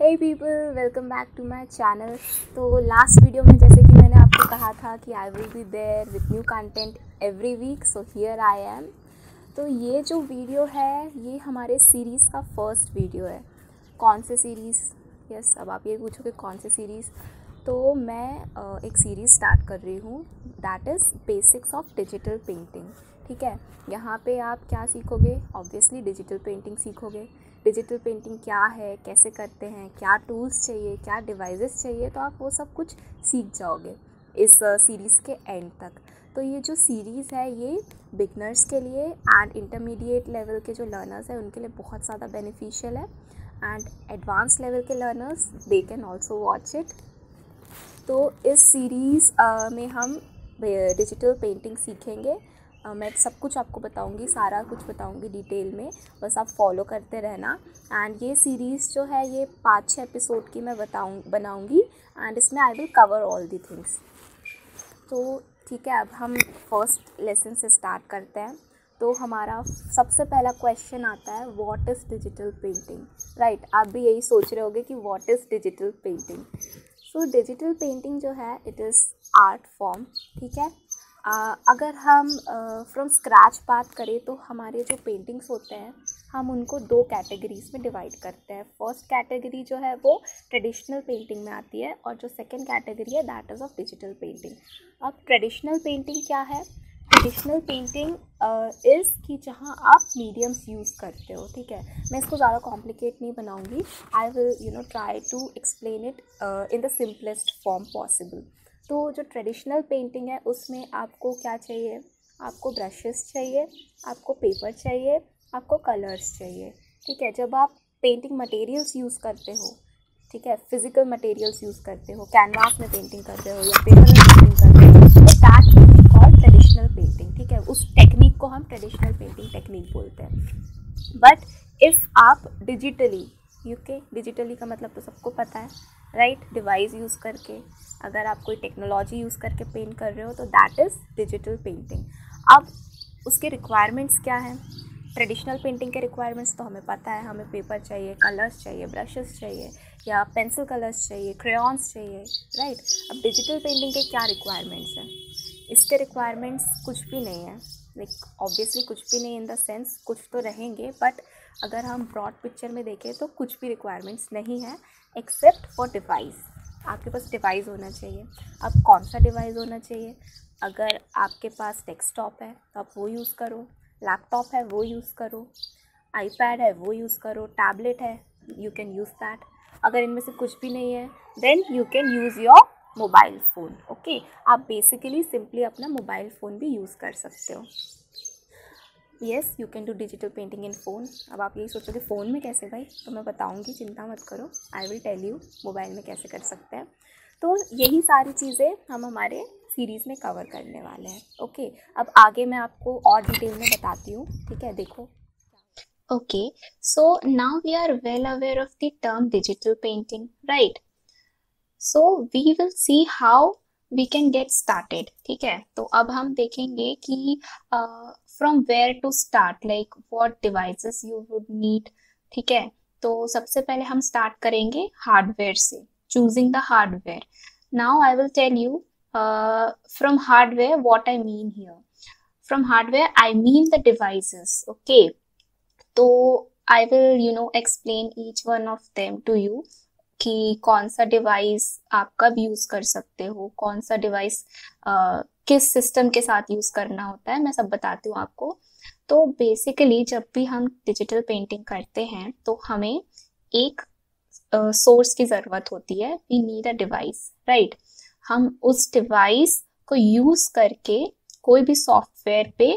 Hey people welcome back to my channel तो last video में जैसे कि मैंने आपको कहा था कि I will be there with new content every week so here I am तो ये जो वीडियो है, ये हमारे सीरीज़ का फ़र्स्ट वीडियो है। कौन से सीरीज़ यस अब आप ये पूछोगे कौन से सीरीज़ तो मैं एक सीरीज़ स्टार्ट कर रही हूँ that is basics of digital painting ठीक है? यहाँ पे आप क्या सीखोगे? ऑब्वियसली डिजिटल पेंटिंग सीखोगे। डिजिटल पेंटिंग क्या है? कैसे करते हैं? क्या टूल्स चाहिए? क्या डिवाइसेस चाहिए? तो आप वो सब कुछ सीख जाओगे इस सीरीज़ के एंड तक। तो ये जो सीरीज़ है, ये बिगनर्स के लिए एंड इंटरमीडिएट लेवल के जो लर्नर्स हैं, उनके लिए बहुत ज़्यादा बेनिफिशियल है। एंड एडवांस लेवल के learners they can also watch it तो इस सीरीज़ में हम डिजिटल पेंटिंग सीखेंगे। मैं सब कुछ आपको बताऊँगी, सारा कुछ बताऊँगी डिटेल में। बस आप फॉलो करते रहना। एंड ये सीरीज़ जो है, ये पाँच छः एपिसोड की मैं बताऊँ, बनाऊँगी। एंड इसमें I will cover all the things तो ठीक है, अब हम फ़र्स्ट लेसन से स्टार्ट करते हैं। तो हमारा सबसे पहला क्वेश्चन आता है what is digital painting right आप भी यही सोच रहे होगे कि what is digital painting so digital painting जो है इट इज़ आर्ट फॉर्म ठीक है? अगर हम फ्रॉम स्क्रैच बात करें तो हमारे जो पेंटिंग्स होते हैं, हम उनको दो कैटेगरीज में डिवाइड करते हैं। फ़र्स्ट कैटेगरी जो है वो ट्रेडिशनल पेंटिंग में आती है और जो सेकंड कैटेगरी है that is of digital painting अब ट्रेडिशनल पेंटिंग क्या है? ट्रेडिशनल पेंटिंग इज़ कि जहाँ आप मीडियम्स यूज़ करते हो, ठीक है? मैं इसको ज़्यादा कॉम्प्लिकेट नहीं बनाऊँगी। I will you know try to explain it in the simplest form possible तो जो ट्रेडिशनल पेंटिंग है, उसमें आपको क्या चाहिए? आपको ब्रशेस चाहिए, आपको पेपर चाहिए, आपको कलर्स चाहिए। ठीक है, जब आप पेंटिंग मटेरियल्स यूज़ करते हो, ठीक है फ़िज़िकल मटेरियल्स यूज़ करते हो कैनवास में पेंटिंग करते हो या पेपर में पेंटिंग करते हो तो दैट कॉल ट्रेडिशनल पेंटिंग ठीक है, उस टेक्निक को हम ट्रेडिशनल पेंटिंग टेक्निक बोलते हैं। बट इफ़ आप डिजिटली यूके डिजिटली का मतलब तो सबको पता है राइट, डिवाइस यूज़ करके, अगर आप कोई टेक्नोलॉजी यूज़ करके पेंट कर रहे हो तो दैट इज़ डिजिटल पेंटिंग अब उसके रिक्वायरमेंट्स क्या हैं? ट्रेडिशनल पेंटिंग के रिक्वायरमेंट्स तो हमें पता है, हमें पेपर चाहिए कलर्स चाहिए ब्रशेस चाहिए, या पेंसिल कलर्स चाहिए क्रेयॉन्स चाहिए राइट अब डिजिटल पेंटिंग के क्या रिक्वायरमेंट्स हैं? इसके रिक्वायरमेंट्स कुछ भी नहीं है लाइक ऑब्वियसली कुछ भी नहीं इन द सेंस कुछ तो रहेंगे बट अगर हम ब्रॉड पिक्चर में देखें तो कुछ भी रिक्वायरमेंट्स नहीं है एक्सेप्ट फॉर डिवाइस आपके पास डिवाइस होना चाहिए। अब कौन सा डिवाइस होना चाहिए? अगर आपके पास डेस्कटॉप है तो आप वो यूज़ करो। लैपटॉप है, वो यूज़ करो। आईपैड है, वो यूज़ करो। टैबलेट है यू कैन यूज़ दैट अगर इनमें से कुछ भी नहीं है then you can use your mobile phone okay आप बेसिकली सिंपली अपना मोबाइल फ़ोन भी यूज़ कर सकते हो। Yes you can do digital painting in phone अब आप यही सोचोगे फ़ोन में कैसे भाई? तो मैं बताऊँगी, चिंता मत करो। I will tell you mobile में कैसे कर सकते हैं। तो यही सारी चीज़ें हम हमारे सीरीज़ में कवर करने वाले हैं। ओके अब आगे मैं आपको और डिटेल में बताती हूँ। ठीक है, देखो। Okay so now we are well aware of the term digital painting right so we will see how we can get started ठीक है? तो अब हम देखेंगे कि from where to start like what devices you would need ठीक है? तो सबसे पहले हम स्टार्ट करेंगे हार्डवेयर से choosing the hardware now I will tell you from hardware what I mean here from hardware I mean the devices okay तो I will you know explain each one of them to you कि कौन सा device आप कब use कर सकते हो? कौन सा डिवाइस किस सिस्टम के साथ यूज़ करना होता है? मैं सब बताती हूँ आपको। तो बेसिकली जब भी हम डिजिटल पेंटिंग करते हैं तो हमें एक सोर्स uh, की ज़रूरत होती है। We need a device right हम उस डिवाइस को यूज़ करके कोई भी सॉफ्टवेयर पे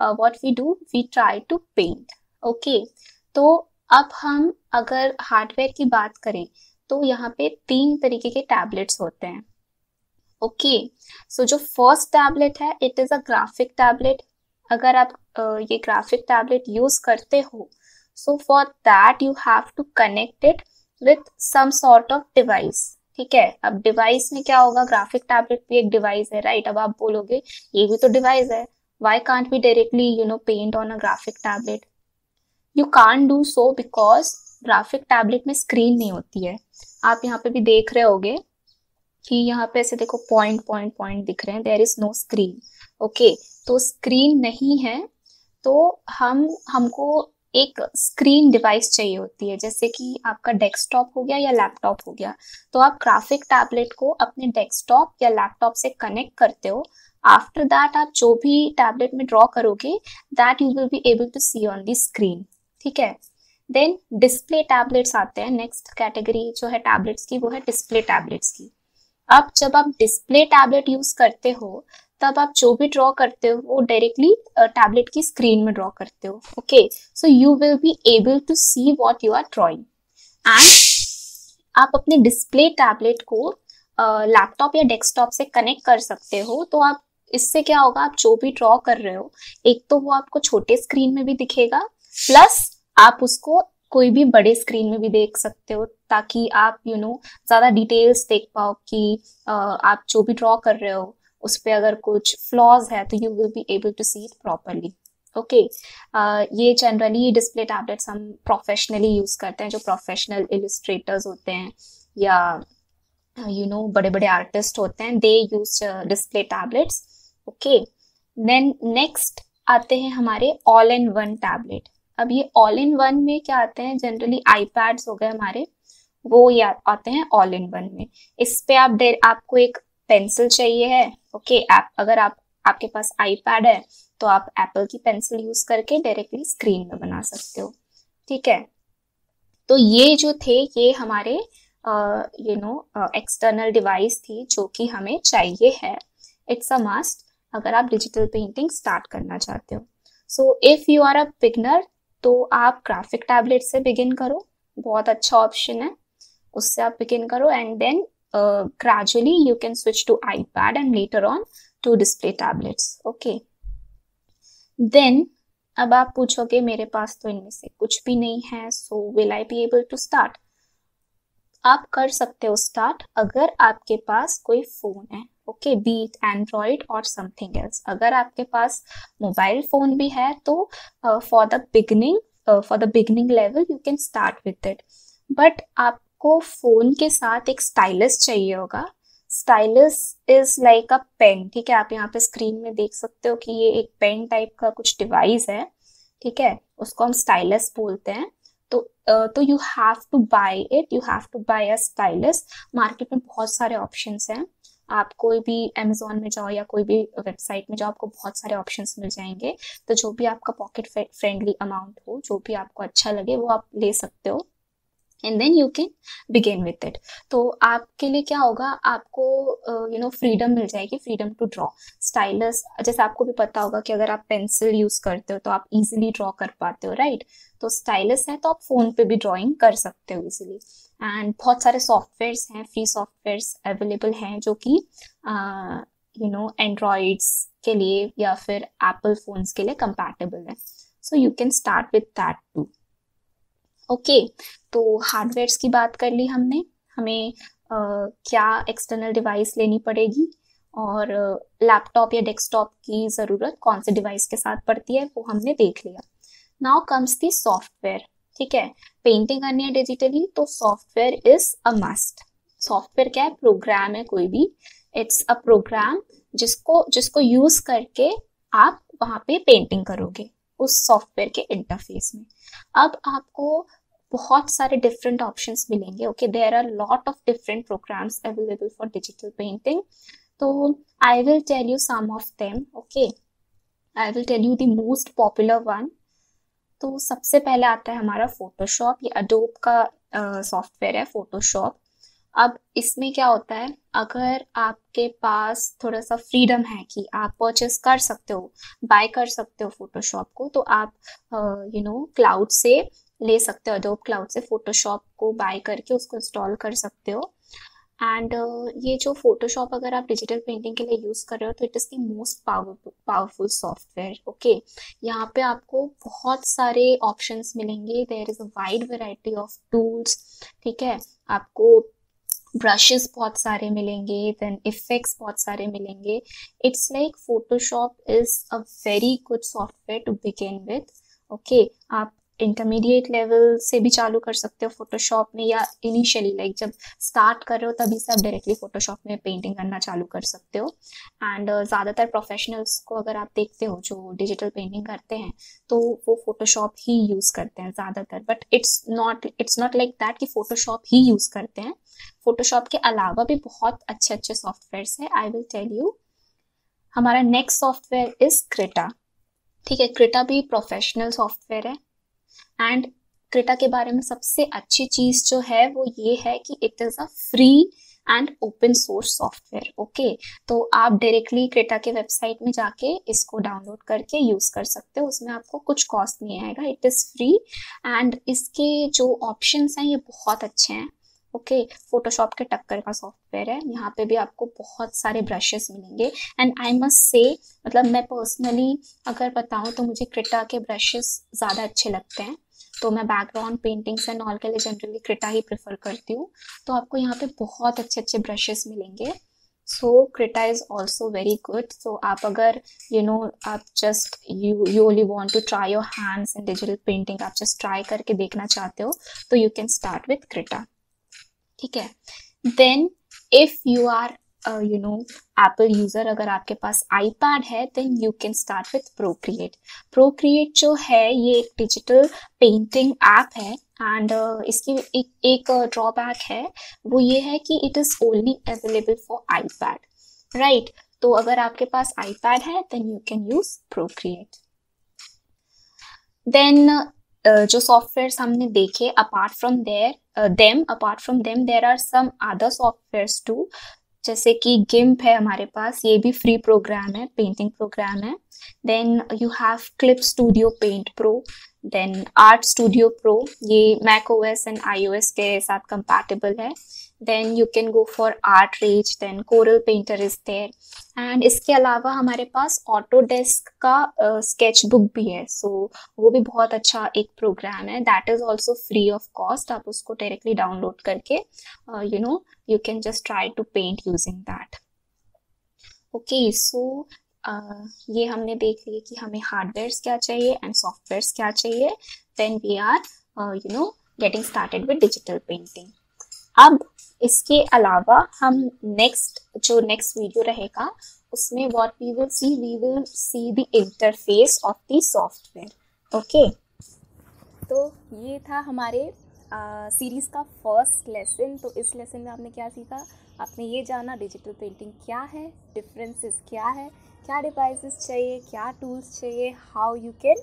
what we do we try to paint okay तो अब हम अगर हार्डवेयर की बात करें तो यहाँ पे तीन तरीके के टैबलेट्स होते हैं। ओके सो जो फ़र्स्ट टैबलेट है it is a graphic tablet अगर आप ये ग्राफिक टैबलेट यूज़ करते हो so for that you have to connect it with some sort of device ठीक है? अब डिवाइस में क्या होगा? ग्राफिक टैबलेट भी एक डिवाइस है राइट अब आप बोलोगे, ये भी तो डिवाइस है। Why can't be directly you know paint on a graphic tablet you can do so because graphic tablet में स्क्रीन नहीं होती है। आप यहाँ पे भी देख रहे होगे कि यहाँ पे ऐसे देखो पॉइंट पॉइंट पॉइंट दिख रहे हैं। There is no screen okay तो स्क्रीन नहीं है तो हम, हमको एक स्क्रीन डिवाइस चाहिए होती है। जैसे कि आपका डेस्कटॉप हो गया या लैपटॉप हो गया तो आप ग्राफिक टैबलेट को अपने डेस्कटॉप या लैपटॉप से कनेक्ट करते हो। आफ्टर दैट आप जो भी टैबलेट में ड्रॉ करोगे that you will be able to see on the screen ठीक है? देन डिस्प्ले टैबलेट्स आते हैं। नेक्स्ट कैटेगरी जो है टैबलेट्स की वो है डिस्प्ले टैबलेट्स की। अब जब आप डिस्प्ले टैबलेट यूज़ करते हो तब आप जो भी ड्रॉ करते हो वो डायरेक्टली टैबलेट की स्क्रीन में ड्रॉ करते हो। Okay so you will be able to see what you are drawing and आप अपने डिस्प्ले टैबलेट को लैपटॉप uh, या डेस्कटॉप से कनेक्ट कर सकते हो। तो आप इससे क्या होगा आप जो भी ड्रॉ कर रहे हो एक तो वो आपको छोटे स्क्रीन में भी दिखेगा। प्लस आप उसको कोई भी बड़े स्क्रीन में भी देख सकते हो ताकि आप यू नो ज़्यादा डिटेल्स देख पाओ कि आप जो भी ड्रॉ कर रहे हो, उस पर अगर कुछ फ्लॉज है तो you will be able to see it properly okay ये जनरली डिस्प्ले टैबलेट्स हम प्रोफेशनली यूज़ करते हैं, जो प्रोफेशनल इलिस्ट्रेटर्स होते हैं या यू नो बड़े बड़े आर्टिस्ट होते हैं they use display tablets okay then next आते हैं हमारे ऑल इन वन टैबलेट अब ये ऑल इन वन में क्या आते हैं? जनरली आईपैड्स हो गए हमारे। वो या आते हैं ऑल इन वन में। इस पे आप आपको एक पेंसिल चाहिए है ओके okay, आप अगर आप आपके पास आईपैड है तो आप एप्पल की पेंसिल यूज़ करके डायरेक्टली स्क्रीन में बना सकते हो। ठीक है? तो ये जो थे ये हमारे यू नो एक्सटर्नल डिवाइस थी जो कि हमें चाहिए है। इट्स अ मस्ट अगर आप डिजिटल पेंटिंग स्टार्ट करना चाहते हो। So if you are a beginner तो आप ग्राफिक टैबलेट से बिगिन करो। बहुत अच्छा ऑप्शन है। उससे आप बिगिन करो and then uh, gradually you can switch to ipad and later on to display tablets okay? Then अब आप पूछोगे मेरे पास तो इनमें से कुछ भी नहीं है so will I be able to start आप कर सकते हो स्टार्ट अगर आपके पास कोई फ़ोन है। ओके बीट एंड्रॉइड और समथिंग एल्स अगर आपके पास मोबाइल फ़ोन भी है तो for the beginning for the beginning level you can start with it but आपको फ़ोन के साथ एक स्टाइलस चाहिए होगा। Stylus is like a pen ठीक है? आप यहाँ पे स्क्रीन में देख सकते हो कि ये एक पेन टाइप का कुछ डिवाइस है, ठीक है? उसको हम स्टाइलस बोलते हैं। तो तो you have to buy it you have to buy a stylus market में बहुत सारे ऑप्शन हैं। आप कोई भी अमेजोन में जाओ या कोई भी वेबसाइट में जाओ, आपको बहुत सारे ऑप्शन मिल जाएँगे। तो जो भी आपका पॉकेट फ्रेंडली अमाउंट हो, जो भी आपको अच्छा लगे, वो आप ले सकते हो। And then you can begin with it तो आपके लिए क्या होगा? आपको यू नो फ्रीडम मिल जाएगी फ्रीडम टू ड्रॉ स्टाइलस जैसे आपको भी पता होगा कि अगर आप पेंसिल यूज़ करते हो तो आप इजिली ड्रॉ कर पाते हो राइट right? तो स्टाइलस है तो आप फ़ोन पे भी ड्रॉइंग कर सकते हो इजिली एंड बहुत सारे सॉफ्टवेयर्स हैं फ्री सॉफ्टवेयर्स अवेलेबल हैं जो कि यू नो एंड्रॉइड्स के लिए या फिर एप्पल फोन्स के लिए कंपैटिबल है. So you can start with that too okay तो हार्डवेयर्स की बात कर ली हमने। हमें आ, क्या एक्सटर्नल डिवाइस लेनी पड़ेगी और लैपटॉप या डेस्कटॉप की ज़रूरत कौन से डिवाइस के साथ पड़ती है वो हमने देख लिया। नाउ कम्स दी सॉफ्टवेयर ठीक है? पेंटिंग करनी है डिजिटली तो software is a must software क्या है? प्रोग्राम है कोई भी। इट्स अ प्रोग्राम जिसको जिसको यूज़ करके आप वहाँ पे पेंटिंग करोगे। उस सॉफ्टवेयर के इंटरफेस में। अब आपको बहुत सारे डिफरेंट ऑप्शंस मिलेंगे okay there are lot of different programs available for digital painting तो I will tell you some of them okay I will tell you the most popular one तो सबसे पहले आता है हमारा फोटोशॉप ये अडोब का सॉफ्टवेयर uh, है फोटोशॉप अब इसमें क्या होता है? अगर आपके पास थोड़ा सा फ्रीडम है कि आप परचेस कर सकते हो बाय कर सकते हो फोटोशॉप को तो आप यू नो क्लाउड से ले सकते हो अडोब क्लाउड से फोटोशॉप को बाय करके उसको इंस्टॉल कर सकते हो। एंड uh, ये जो फोटोशॉप अगर आप डिजिटल पेंटिंग के लिए यूज़ कर रहे हो तो it is the most powerful powerful software okay यहाँ पे आपको बहुत सारे ऑप्शंस मिलेंगे। There is a wide variety of tools ठीक है? आपको ब्रशेस बहुत सारे मिलेंगे देन इफेक्ट्स बहुत सारे मिलेंगे. It's like Photoshop is a very good software to begin with okay आप इंटरमीडिएट लेवल से भी चालू कर सकते हो फोटोशॉप में या इनिशियली लाइक जब स्टार्ट कर रहे हो तभी से आप डायरेक्टली फोटोशॉप में पेंटिंग करना चालू कर सकते हो। एंड uh, ज़्यादातर प्रोफेशनल्स को अगर आप देखते हो जो डिजिटल पेंटिंग करते हैं तो वो फोटोशॉप ही यूज़ करते हैं ज़्यादातर। But it's not it's not like that कि फोटोशॉप ही यूज़ करते हैं। फोटोशॉप के अलावा भी बहुत अच्छे अच्छे सॉफ्टवेयर है। आई विल टेल यू हमारा नेक्स्ट सॉफ्टवेयर इज़ क्रेटा ठीक है क्रेटा भी प्रोफेशनल सॉफ्टवेयर है। एंड क्रेटा के बारे में सबसे अच्छी चीज़ जो है वो ये है कि it is a free and open source software okay तो आप डायरेक्टली क्रेटा के वेबसाइट में जाके इसको डाउनलोड करके यूज़ कर सकते हो। उसमें आपको कुछ कॉस्ट नहीं आएगा। इट इज़ फ्री एंड इसके जो ऑप्शन हैं ये बहुत अच्छे हैं। ओके फोटोशॉप के टक्कर का सॉफ्टवेयर है। यहाँ पे भी आपको बहुत सारे ब्रशेस मिलेंगे। एंड आई मस्ट से मतलब मैं पर्सनली अगर बताऊँ तो मुझे क्रिटा के ब्रशेस ज़्यादा अच्छे लगते हैं। तो मैं बैकग्राउंड पेंटिंग्स एंड ऑल के लिए जनरली क्रिटा ही प्रेफर करती हूँ। तो आपको यहाँ पे बहुत अच्छे अच्छे ब्रशेस मिलेंगे। So Krita is also very good so आप अगर यू नो आप just you you only want to try your hands in digital painting आप जस्ट ट्राई करके देखना चाहते हो तो you can start with Krita ठीक है? Then if you are you know Apple user अगर आपके पास आईपैड है then you can start with Procreate Procreate जो है ये एक डिजिटल पेंटिंग ऐप है एंड uh, इसकी एक एक ड्रॉबैक uh, है वो ये है कि it is only available for iPad right तो अगर आपके पास आईपैड है then you can use Procreate then जो सॉफ्टवेयर हमने देखे apart from there them apart from them, there are some other softwares too. जैसे कि गिम्प है हमारे पास, ये भी फ्री प्रोग्राम है पेंटिंग प्रोग्राम है. Then you have Clip Studio Paint Pro then Art Studio Pro ये Mac O S and I O S के साथ कंपैटिबल है। Then you can go for ArtRage then Corel painter is there and इसके अलावा हमारे पास auto desk का sketch uh, book भी है। सो so, वो भी बहुत अच्छा एक प्रोग्राम है। That is also free of cost आप उसको डायरेक्टली डाउनलोड करके you know you can just try to paint using that okay so ये हमने देख लिए कि हमें हार्डवेयर क्या चाहिए एंड सॉफ्टवेयर क्या चाहिए then we are you know getting started with digital painting अब इसके अलावा हम नेक्स्ट जो नेक्स्ट वीडियो रहेगा, उसमें what we will see we will see the interface of the software okay तो ये था हमारे सीरीज़ का फ़र्स्ट लेसन तो इस लेसन में आपने क्या सीखा? आपने ये जाना डिजिटल पेंटिंग क्या है डिफरेंसेस क्या है, क्या डिवाइसेस चाहिए, क्या टूल्स चाहिए how you can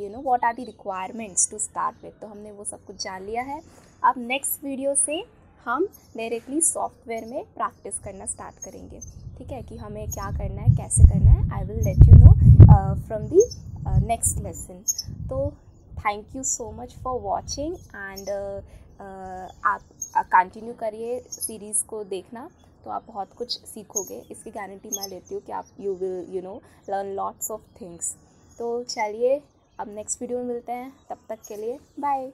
you know what are the requirements to start with तो हमने वो सब कुछ जान लिया है। अब नेक्स्ट वीडियो से हम डायरेक्टली सॉफ्टवेयर में प्रैक्टिस करना स्टार्ट करेंगे। ठीक है? कि हमें क्या करना है, कैसे करना है I will let you know from the next lesson तो thank you so much for watching and आप कंटिन्यू uh, करिए सीरीज़ को देखना तो आप बहुत कुछ सीखोगे। इसकी गारंटी मैं लेती हूँ कि आप you will you know learn lots of things तो चलिए अब नेक्स्ट वीडियो में मिलते हैं। तब तक के लिए बाय